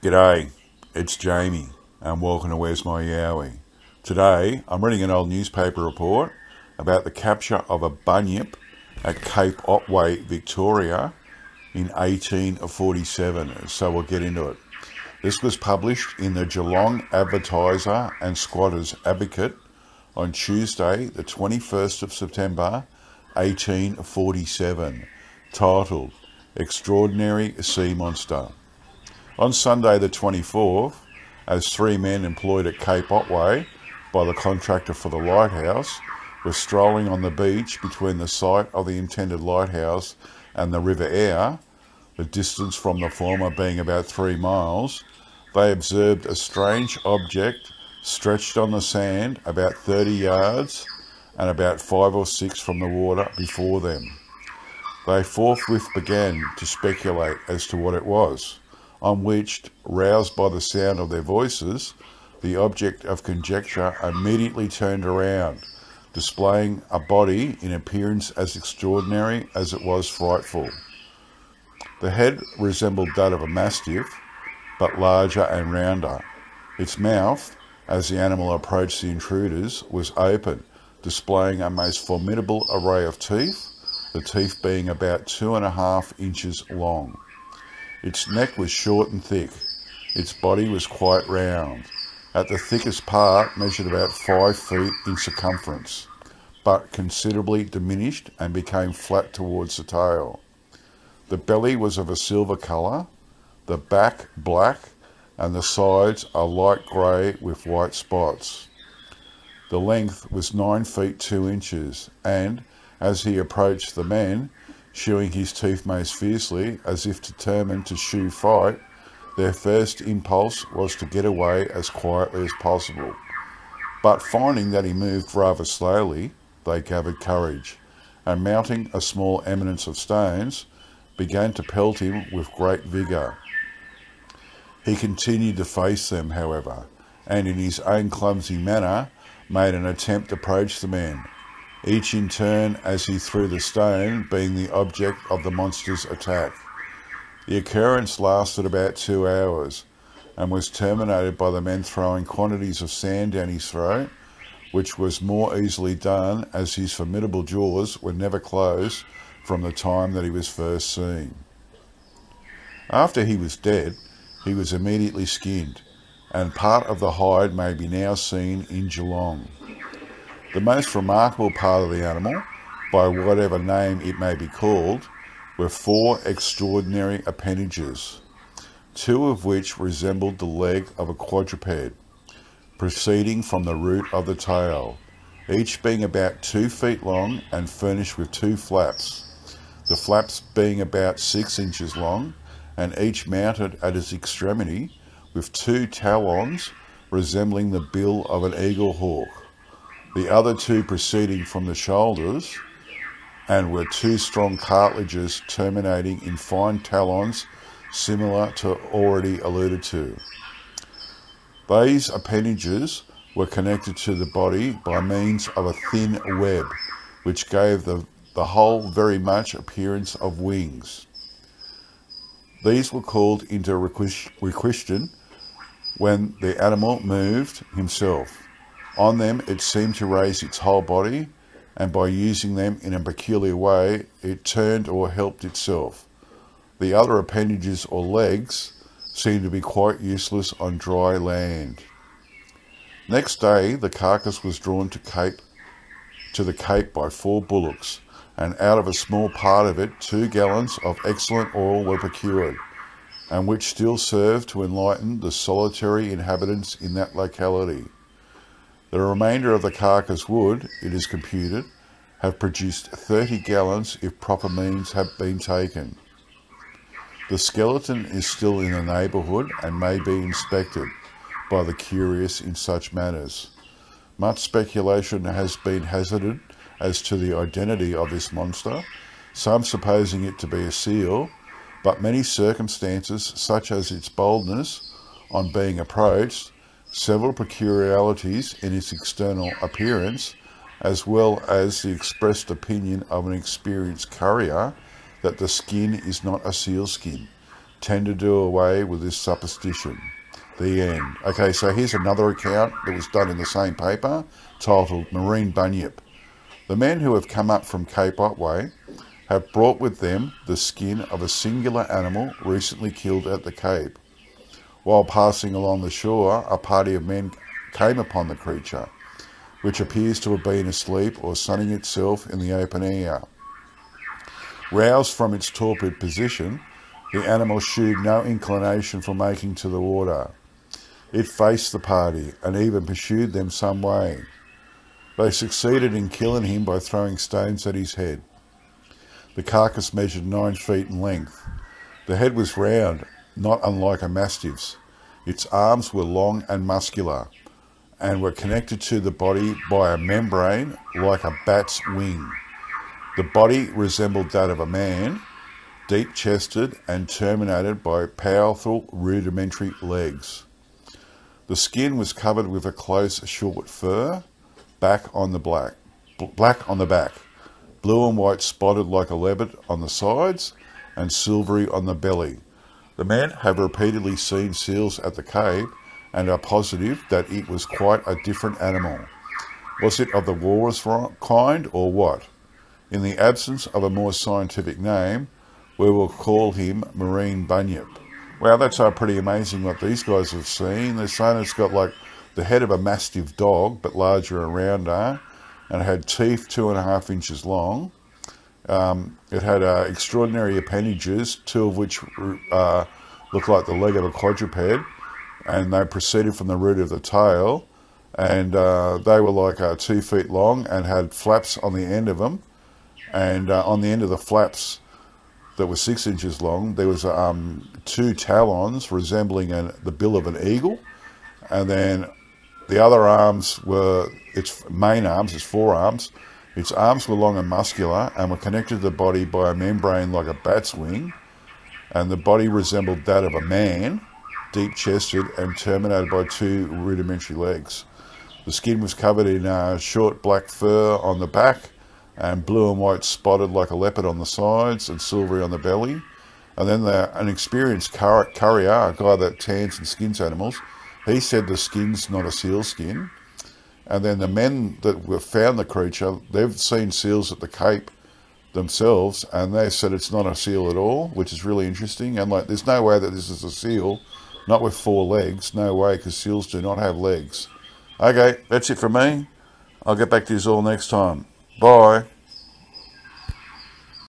G'day, it's Jamie, and welcome to Where's My Yowie. Today, I'm reading an old newspaper report about the capture of a bunyip at Cape Otway, Victoria in 1847, so we'll get into it. This was published in the Geelong Advertiser and Squatters Advocate on Tuesday, the 21st of September 1847, titled Extraordinary Sea Monster. On Sunday the 24th, as three men employed at Cape Otway by the contractor for the lighthouse were strolling on the beach between the site of the intended lighthouse and the River Aire, the distance from the former being about three miles, they observed a strange object stretched on the sand about 30 yards and about five or six from the water before them. They forthwith began to speculate as to what it was on which, roused by the sound of their voices, the object of conjecture immediately turned around, displaying a body in appearance as extraordinary as it was frightful. The head resembled that of a mastiff, but larger and rounder. Its mouth, as the animal approached the intruders, was open, displaying a most formidable array of teeth, the teeth being about two and a half inches long. Its neck was short and thick. Its body was quite round. At the thickest part measured about five feet in circumference, but considerably diminished and became flat towards the tail. The belly was of a silver colour, the back black, and the sides a light grey with white spots. The length was nine feet two inches, and as he approached the men, showing his teeth most fiercely, as if determined to shew fight, their first impulse was to get away as quietly as possible. But finding that he moved rather slowly, they gathered courage, and mounting a small eminence of stones, began to pelt him with great vigour. He continued to face them, however, and in his own clumsy manner made an attempt to approach the men, each in turn as he threw the stone being the object of the monster's attack. The occurrence lasted about two hours and was terminated by the men throwing quantities of sand down his throat, which was more easily done as his formidable jaws were never closed from the time that he was first seen. After he was dead, he was immediately skinned, and part of the hide may be now seen in Geelong. The most remarkable part of the animal, by whatever name it may be called, were four extraordinary appendages, two of which resembled the leg of a quadruped, proceeding from the root of the tail, each being about two feet long and furnished with two flaps, the flaps being about six inches long, and each mounted at its extremity with two talons resembling the bill of an eagle hawk the other two proceeding from the shoulders and were two strong cartilages terminating in fine talons similar to already alluded to. These appendages were connected to the body by means of a thin web, which gave the, the whole very much appearance of wings. These were called into requisition when the animal moved himself. On them, it seemed to raise its whole body, and by using them in a peculiar way, it turned or helped itself. The other appendages or legs seemed to be quite useless on dry land. Next day, the carcass was drawn to Cape to the Cape by four bullocks, and out of a small part of it, two gallons of excellent oil were procured, and which still served to enlighten the solitary inhabitants in that locality. The remainder of the carcass would, it is computed, have produced 30 gallons if proper means had been taken. The skeleton is still in the neighbourhood and may be inspected by the curious in such matters. Much speculation has been hazarded as to the identity of this monster, some supposing it to be a seal, but many circumstances, such as its boldness on being approached, several peculiarities in its external appearance, as well as the expressed opinion of an experienced currier that the skin is not a seal skin, tend to do away with this superstition. The end. Okay, so here's another account that was done in the same paper titled Marine Bunyip. The men who have come up from Cape Otway have brought with them the skin of a singular animal recently killed at the Cape. While passing along the shore, a party of men came upon the creature, which appears to have been asleep or sunning itself in the open air. Roused from its torpid position, the animal shewed no inclination for making to the water. It faced the party and even pursued them some way. They succeeded in killing him by throwing stones at his head. The carcass measured nine feet in length. The head was round, not unlike a mastiff's. Its arms were long and muscular, and were connected to the body by a membrane like a bat's wing. The body resembled that of a man, deep chested and terminated by powerful rudimentary legs. The skin was covered with a close, short fur, back on the black, black on the back, blue and white spotted like a leopard on the sides, and silvery on the belly. The men have repeatedly seen seals at the cave and are positive that it was quite a different animal. Was it of the walrus kind or what? In the absence of a more scientific name, we will call him Marine Bunyip. Wow, that's uh, pretty amazing what these guys have seen. They're saying it's got like the head of a mastiff dog, but larger and rounder, and it had teeth two and a half inches long. Um, it had uh, extraordinary appendages, two of which uh, looked like the leg of a quadruped, and they proceeded from the root of the tail, and uh, they were like uh, two feet long and had flaps on the end of them, and uh, on the end of the flaps that were six inches long, there was um, two talons resembling an, the bill of an eagle, and then the other arms were its main arms, its forearms. Its arms were long and muscular and were connected to the body by a membrane like a bat's wing, and the body resembled that of a man, deep chested and terminated by two rudimentary legs. The skin was covered in uh, short black fur on the back and blue and white spotted like a leopard on the sides and silvery on the belly. And then the, an experienced cur- currier, a guy that tans and skins animals, he said the skin's not a seal skin. And then the men that found the creature, they've seen seals at the Cape themselves, and they said it's not a seal at all, which is really interesting. And like, there's no way that this is a seal, not with four legs, no way, because seals do not have legs. Okay, that's it for me. I'll get back to you all next time. Bye.